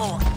go!